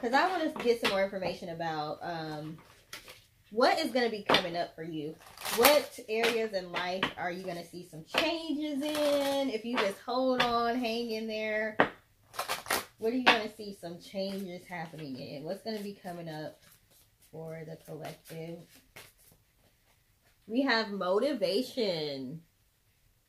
because I want to get some more information about um, what is going to be coming up for you. What areas in life are you going to see some changes in? If you just hold on, hang in there, what are you going to see some changes happening in? What's going to be coming up for the collective? We have motivation.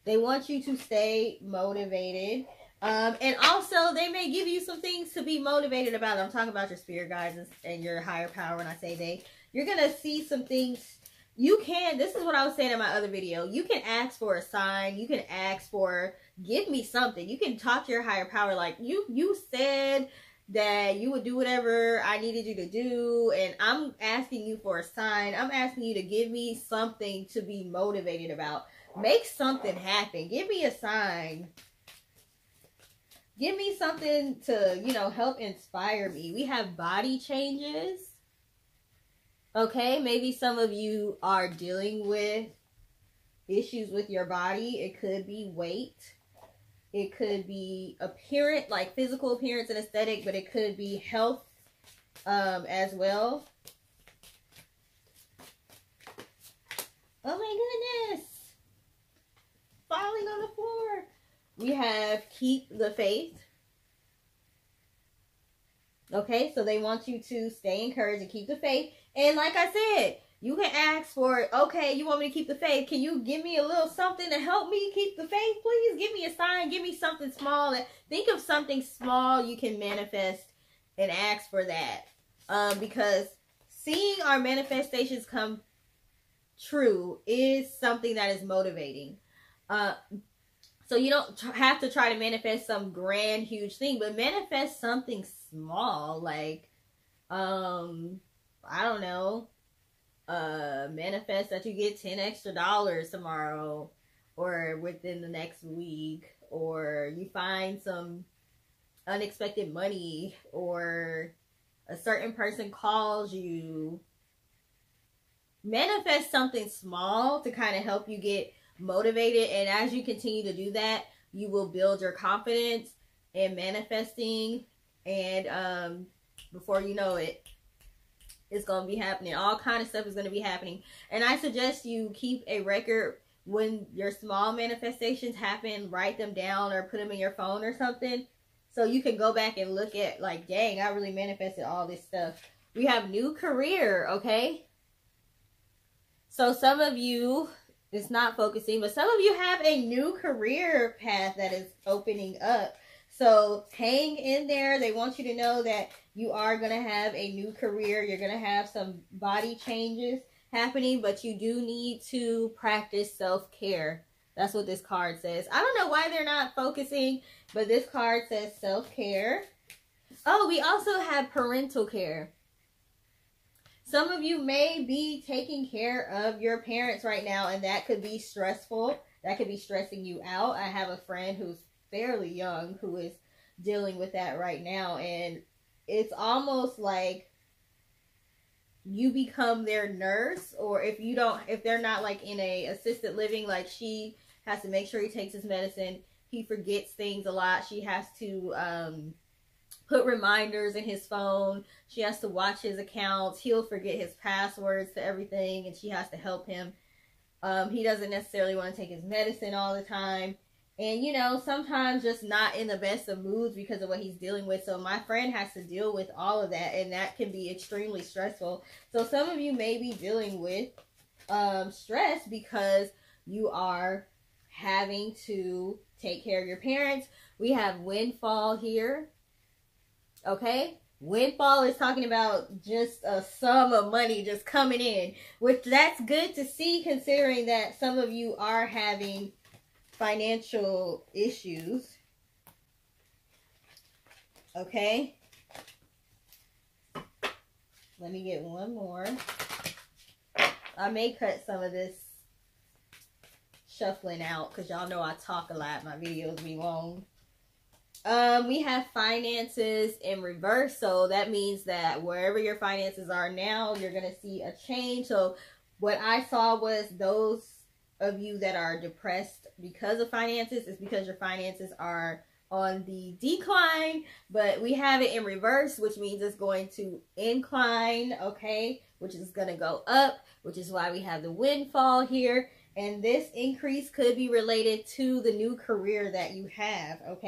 They want you to stay motivated. Um, and also, they may give you some things to be motivated about. I'm talking about your spirit guides and your higher power when I say they. You're going to see some things. You can, this is what I was saying in my other video. You can ask for a sign. You can ask for, give me something. You can talk to your higher power. Like, you, you said that you would do whatever I needed you to do. And I'm asking you for a sign. I'm asking you to give me something to be motivated about. Make something happen. Give me a sign. Give me something to, you know, help inspire me. We have body changes. Okay, maybe some of you are dealing with issues with your body. It could be weight. It could be appearance, like physical appearance and aesthetic, but it could be health um, as well. Oh my goodness. Falling on the floor. We have keep the faith. Okay, so they want you to stay encouraged and keep the faith. And like I said, you can ask for, okay, you want me to keep the faith. Can you give me a little something to help me keep the faith, please? Give me a sign. Give me something small. Think of something small you can manifest and ask for that. Um, because seeing our manifestations come true is something that is motivating. Uh, so you don't have to try to manifest some grand, huge thing, but manifest something small, like, um, I don't know, uh manifest that you get 10 extra dollars tomorrow or within the next week or you find some unexpected money or a certain person calls you. Manifest something small to kind of help you get motivated and as you continue to do that you will build your confidence in manifesting and um before you know it, it is going to be happening. All kind of stuff is going to be happening. And I suggest you keep a record when your small manifestations happen, write them down or put them in your phone or something. So you can go back and look at like, dang, I really manifested all this stuff. We have new career, okay? So some of you, it's not focusing, but some of you have a new career path that is opening up. So hang in there. They want you to know that you are going to have a new career. You're going to have some body changes happening, but you do need to practice self-care. That's what this card says. I don't know why they're not focusing, but this card says self-care. Oh, we also have parental care. Some of you may be taking care of your parents right now, and that could be stressful. That could be stressing you out. I have a friend who's fairly young who is dealing with that right now and it's almost like you become their nurse or if you don't if they're not like in a assisted living like she has to make sure he takes his medicine he forgets things a lot she has to um put reminders in his phone. She has to watch his accounts. He'll forget his passwords to everything and she has to help him. Um he doesn't necessarily want to take his medicine all the time. And you know sometimes just not in the best of moods because of what he's dealing with. So my friend has to deal with all of that and that can be extremely stressful. So some of you may be dealing with um, stress because you are having to take care of your parents. We have windfall here okay windfall is talking about just a sum of money just coming in which that's good to see considering that some of you are having financial issues. Okay. Let me get one more. I may cut some of this shuffling out because y'all know I talk a lot. My videos be long. Um, we have finances in reverse. So that means that wherever your finances are now, you're going to see a change. So what I saw was those of you that are depressed because of finances is because your finances are on the decline, but we have it in reverse, which means it's going to incline, okay, which is going to go up, which is why we have the windfall here. And this increase could be related to the new career that you have, okay?